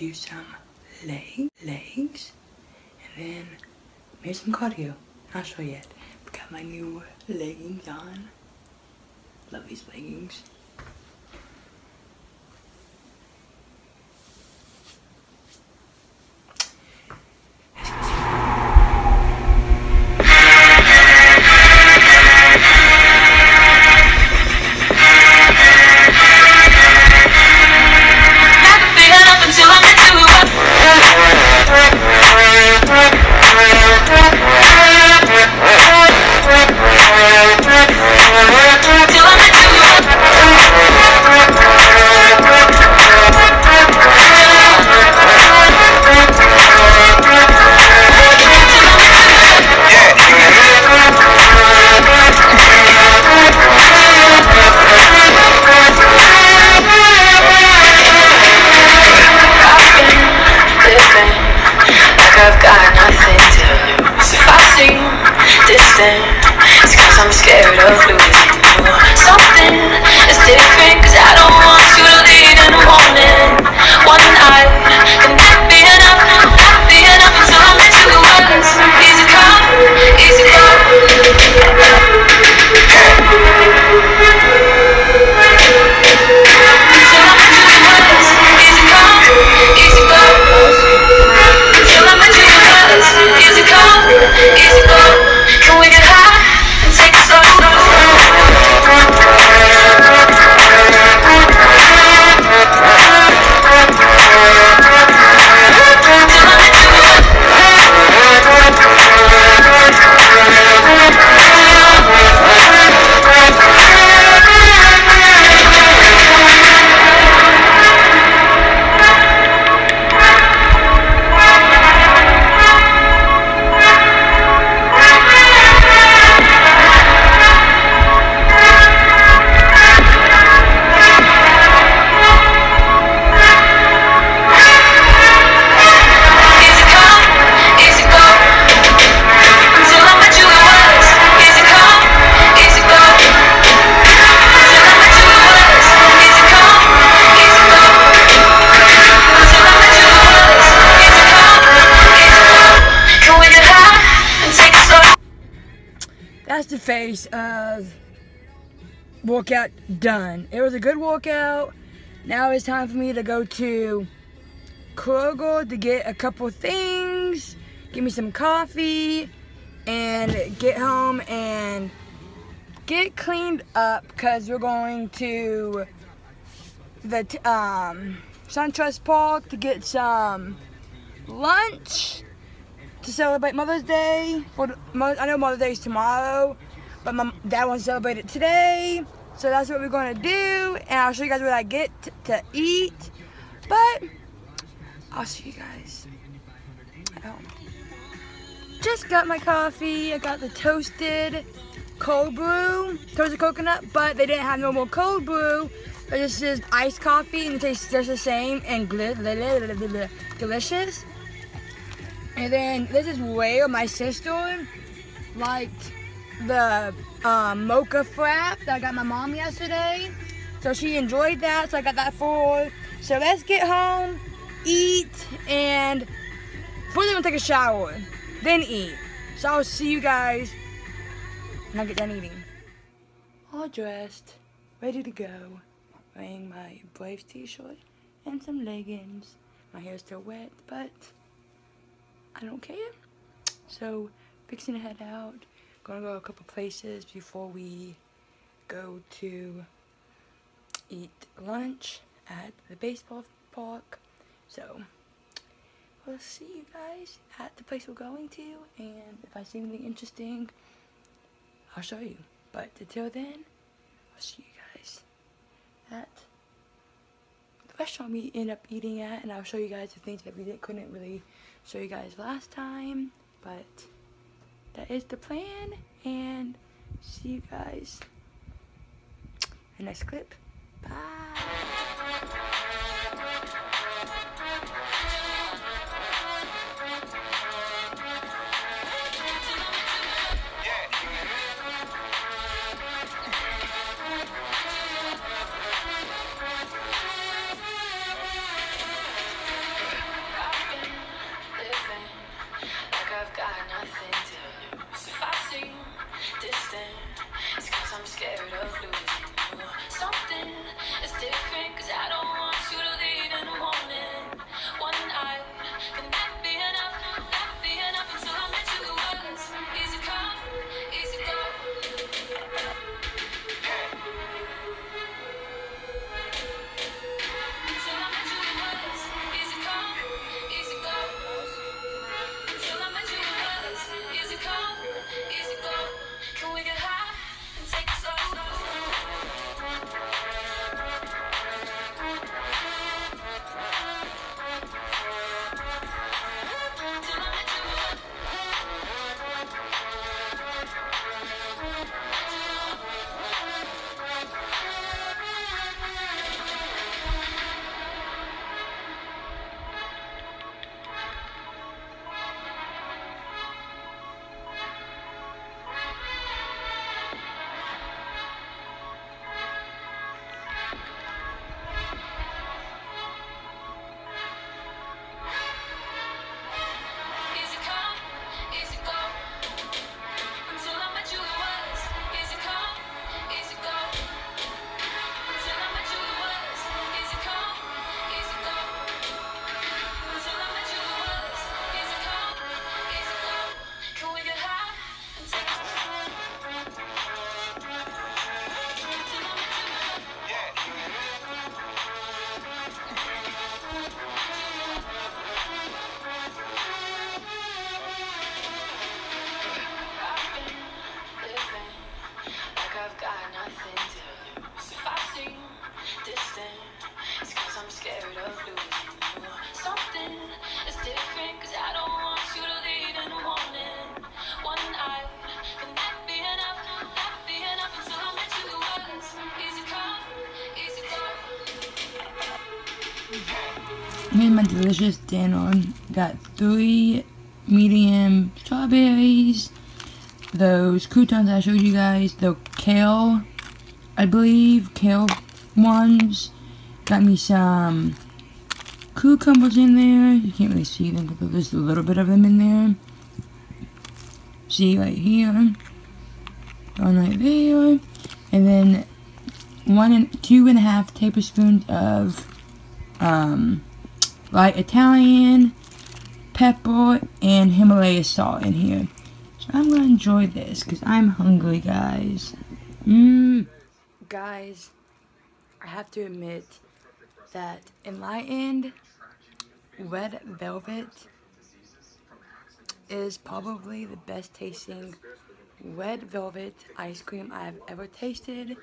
do some leg, legs, and then maybe some cardio. Not sure yet. Got my new leggings on. Love these leggings. Face of workout done. It was a good workout. Now it's time for me to go to Kroger to get a couple things, give me some coffee, and get home and get cleaned up because we're going to the um, SunTrust Park to get some lunch to celebrate Mother's Day. For I know Mother's Day is tomorrow, but my dad wants to celebrate it today. So that's what we're gonna do, and I'll show you guys what I get to eat. But I'll see you guys at home. Just got my coffee. I got the toasted cold brew, toasted coconut, but they didn't have no more cold brew. This is iced coffee, and it tastes just the same and delicious. And then this is where my sister liked the um, mocha frap that I got my mom yesterday. So she enjoyed that, so I got that for. So let's get home, eat, and I'm gonna take a shower, then eat. So I'll see you guys when I get done eating. All dressed, ready to go. Wearing my Braves t-shirt and some leggings. My hair's still wet, but I don't care. So, fixing to head out. Gonna go a couple places before we go to eat lunch at the baseball park. So, we'll see you guys at the place we're going to. And if I see anything interesting, I'll show you. But until then, I'll see you guys at the restaurant we end up eating at. And I'll show you guys the things that we didn't, couldn't really show you guys last time. But that is the plan. And see you guys in the next clip. Bye. Here's my delicious dinner. Got three medium strawberries, those croutons I showed you guys, the kale, I believe, kale ones. Got me some cucumbers in there. You can't really see them, but there's a little bit of them in there. See right here, one right there, and then one and two and a half tablespoons of um, light Italian pepper and Himalaya salt in here. So I'm gonna enjoy this because I'm hungry, guys. Mmm. Guys, I have to admit that Enlightened Red Velvet is probably the best tasting red velvet ice cream I've ever tasted.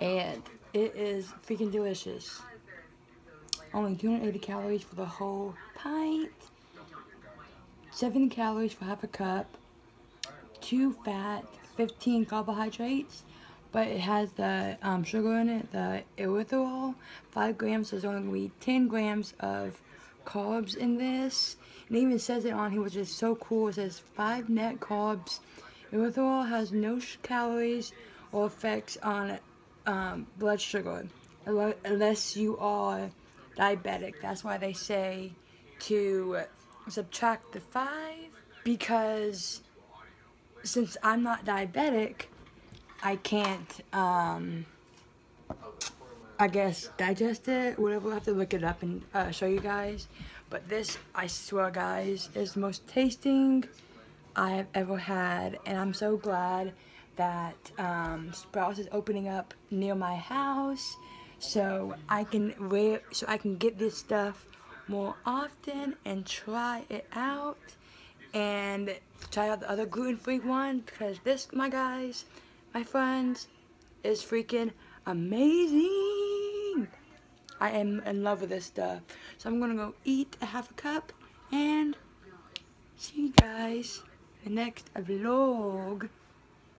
And it is freaking delicious. Only 280 calories for the whole pint. 70 calories for half a cup. 2 fat, 15 carbohydrates. But it has the um, sugar in it, the erythritol. 5 grams, so there's only going to be 10 grams of carbs in this. It even says it on here, which is so cool. It says 5 net carbs. Erythritol has no calories or effects on um, blood sugar unless you are diabetic. That's why they say to subtract the 5 because since I'm not diabetic, I can't, um, I guess, digest it. Whatever, we'll have to look it up and uh, show you guys. But this, I swear, guys, is the most tasting I have ever had. And I'm so glad that um, Sprouts is opening up near my house. So I can wear, so I can get this stuff more often and try it out and try out the other gluten-free one because this, my guys, my friends, is freaking amazing. I am in love with this stuff. So I'm gonna go eat a half a cup and see you guys the next vlog.